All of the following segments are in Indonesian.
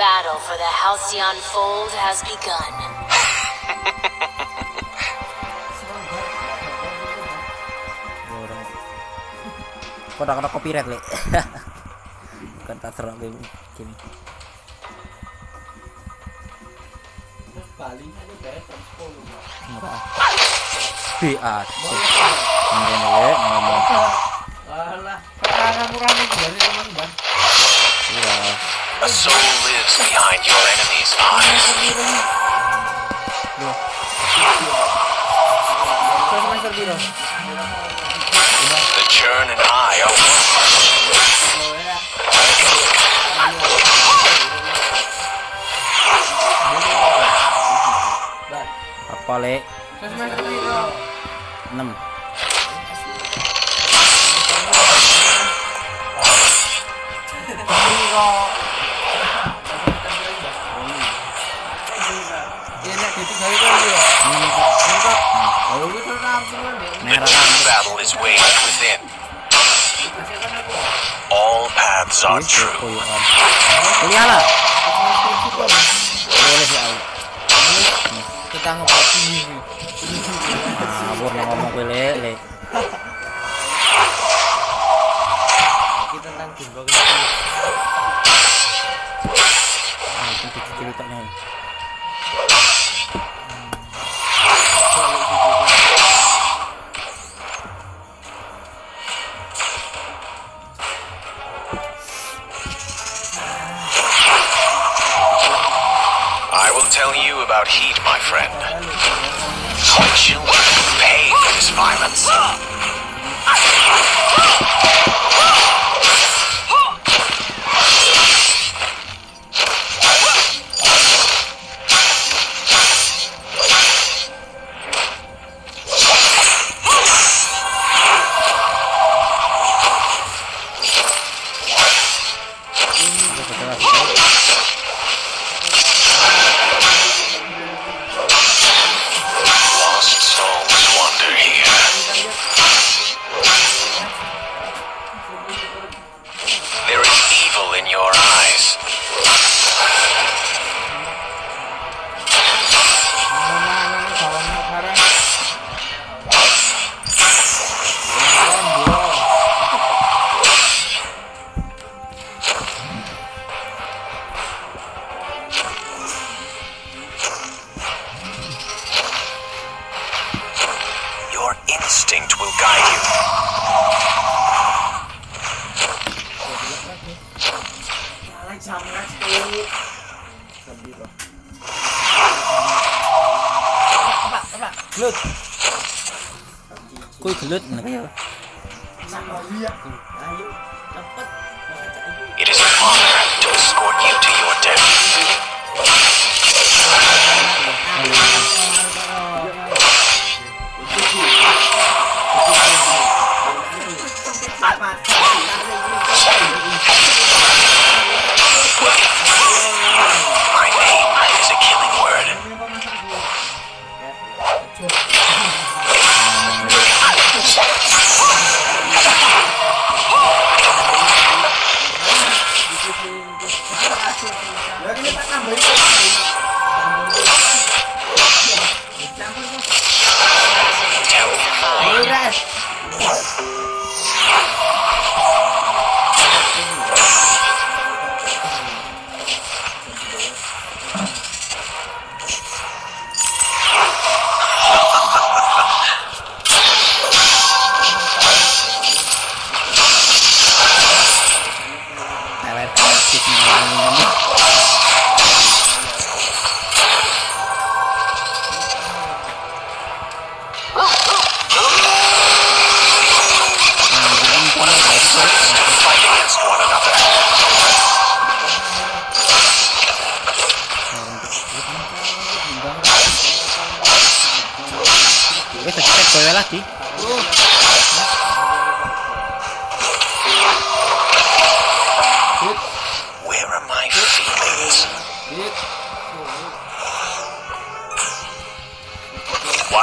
battle for the Halcyon Fold has begun. orang kok udah kena copyright le bukan tak serang game gini Bali aja bayar jam 10 enggak BA ngomong le ngomong Alah, perang kurang dari teman ban. iya A soul lives behind your enemy's koyokan kuliah lah boleh aku Kita ini. ngabur nang ngomong gue le le. Kita tentang tim without my friend. Our children pay for this violence.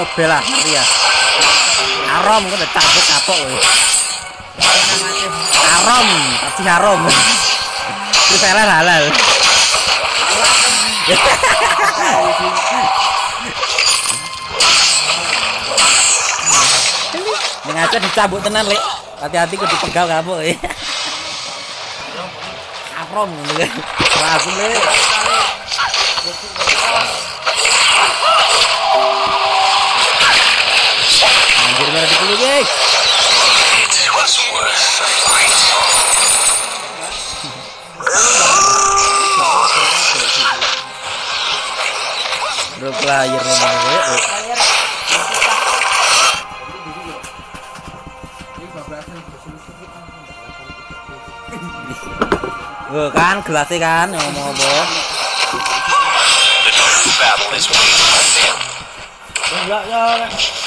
mobil lah ya haram kok cabut kapok arom pasti arom haram. Terus halal halal. Ngaca dicabut tenan lek. Hati-hati kudu pegal kamu ya Arom, ngono langsung lek. Jadi mana di guys. Eh. It was. Bro player gue. Gue ya. kan gelasnya kan ngomong apa? The battle.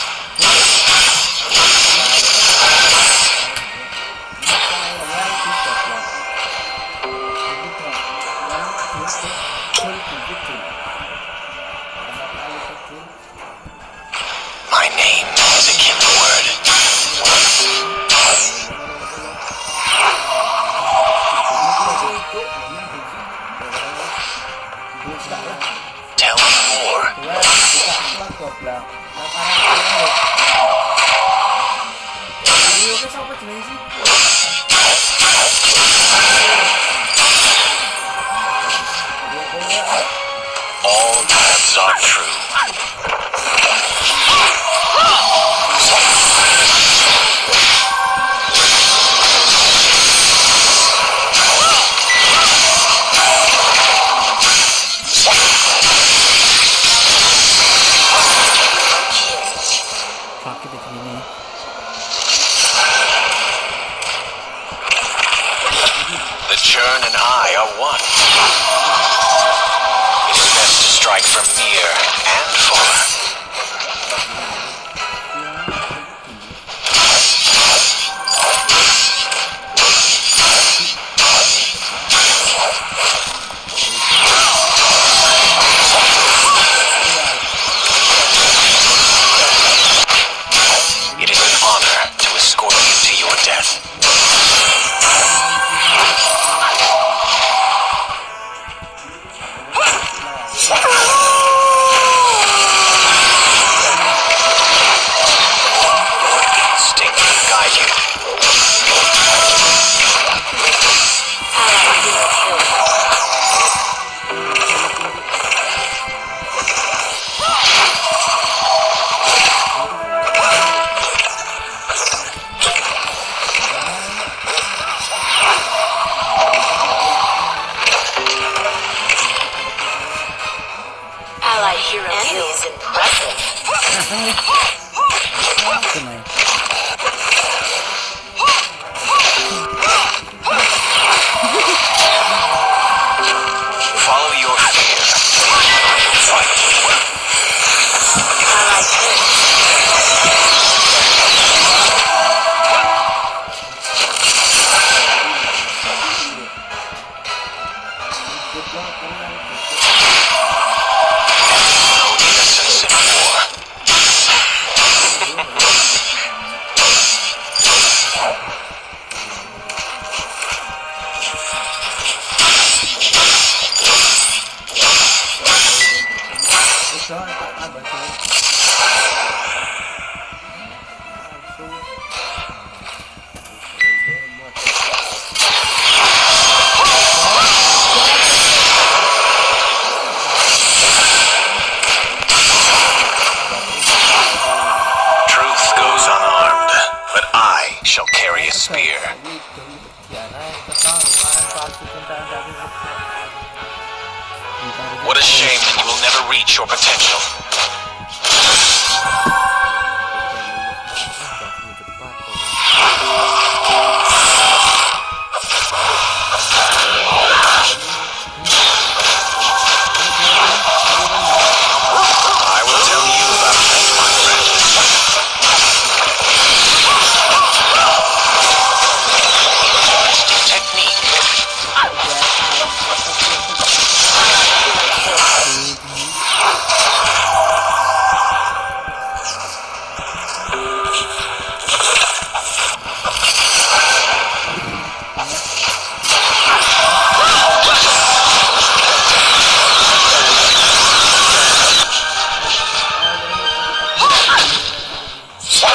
Bye.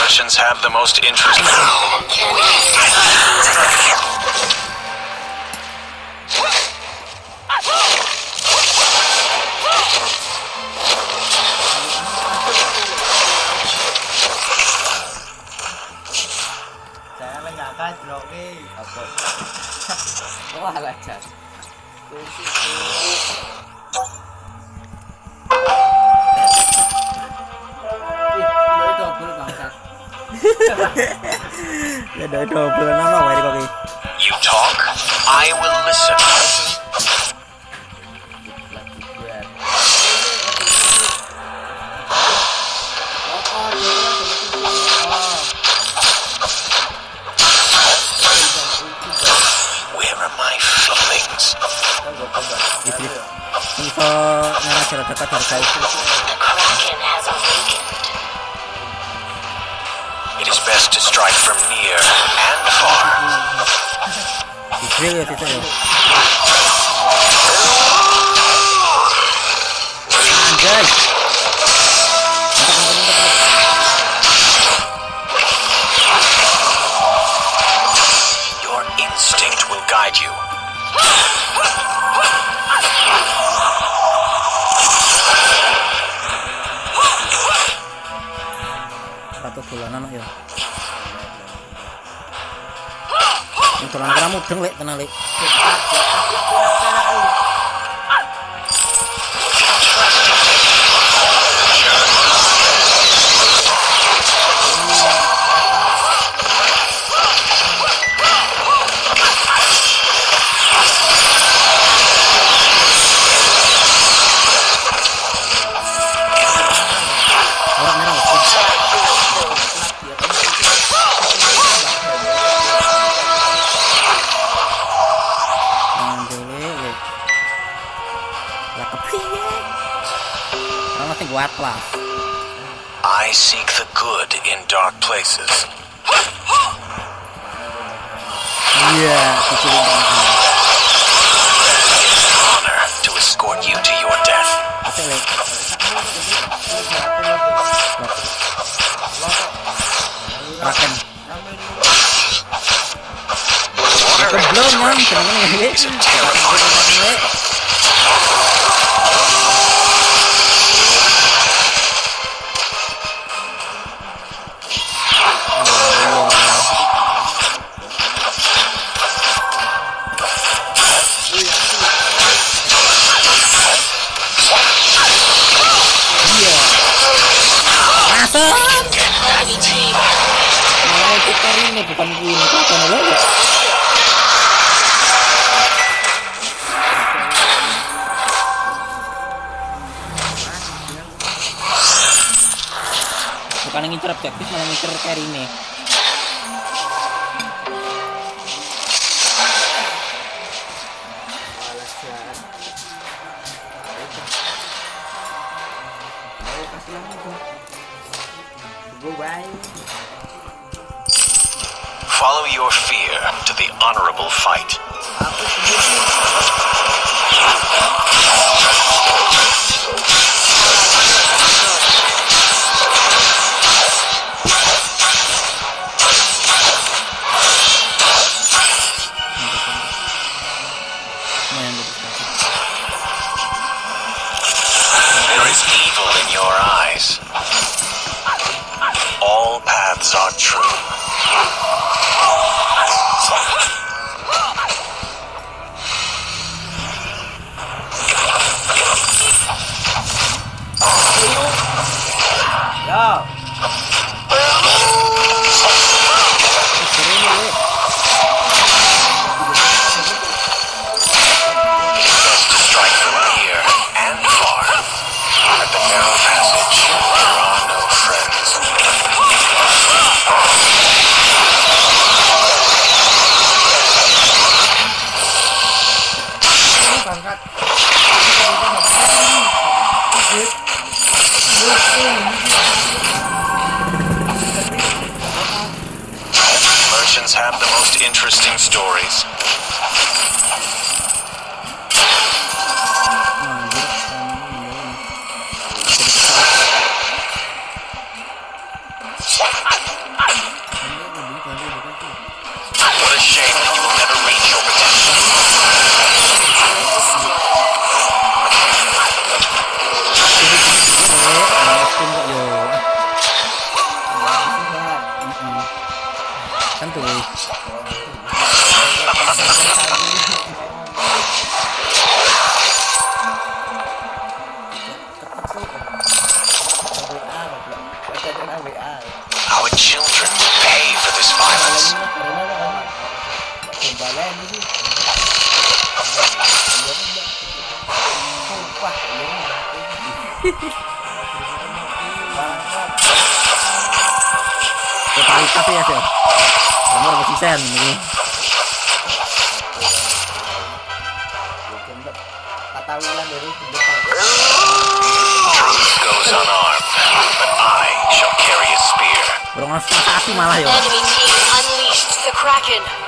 sessions have the most interesting. Like that. You talk, I will listen. Where are my feelings? strike from near and far. Incrível, Titanic. Ah, good. Satu bulan ya. Yang tulang kena mudeng lek tenang lek. Black Glass. I seek the good in dark places. yeah, that's what Honor to escort you to your death. Makan. Belum, belum. Kenapa nih? Malah ngincer carry ini Follow your fear to the honorable fight. Kembalian ini. Sumpah, ya sih nomor masih sen ini kata wulan dari depan. Truth goes unarmed, but I shall carry a spear. burung asasi malah ya unleashed the Kraken.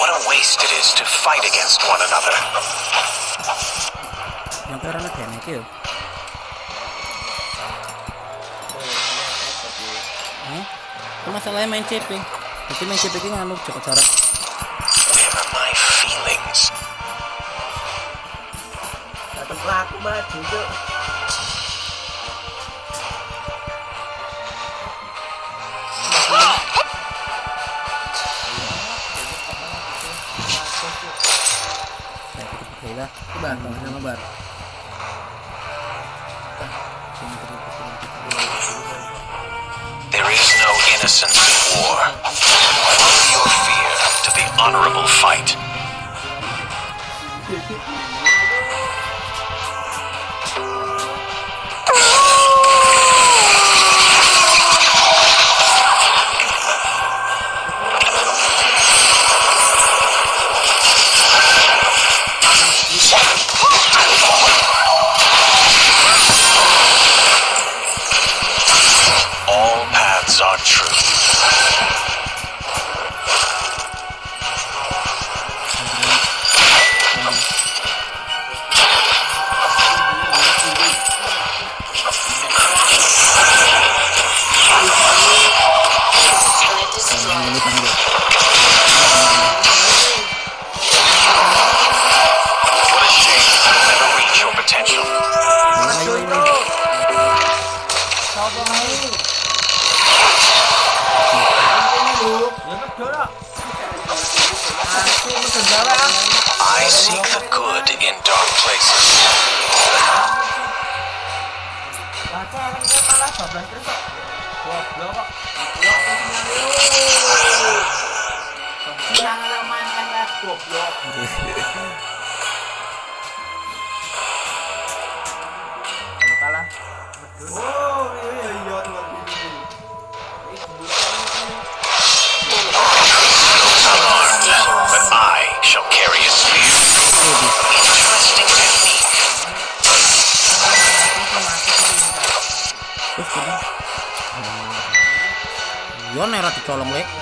What a waste it is to fight against one another. yang karena kayaknya itu ya Hah? Itu masalahnya main CP Jadi main CP itu nganu cukup cara Where are my feelings? Maju tuh. Pakai lah Bar, sama There is no innocence in war. Follow your fear to the honorable fight. Goblok. Kalau kalah betul. Oh, iya iya Yo nera dicolong lek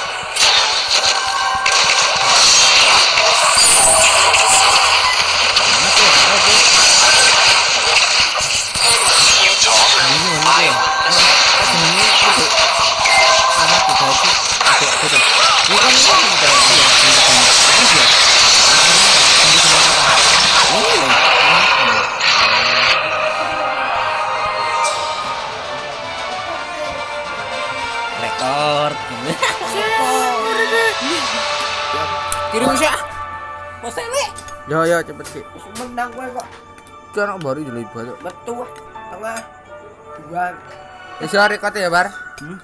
Rekor. Kirim sih. Ya ya cepet sih. Menang gue kok. Kan baru jadi banyak. Betul. Tengah. Dua. Wis ya rekote ya, Bar. Hmm?